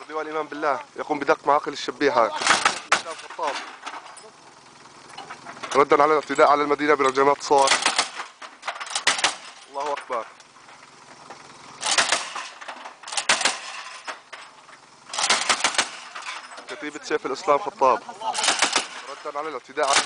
النصار لواء الإمام بالله. يقوم بدق معاقل الشبيحة ردا على الاعتداء على المدينة برجمات صور الله أكبر. كتيبة سيف الإسلام خطاب. ردا على الاعتداء على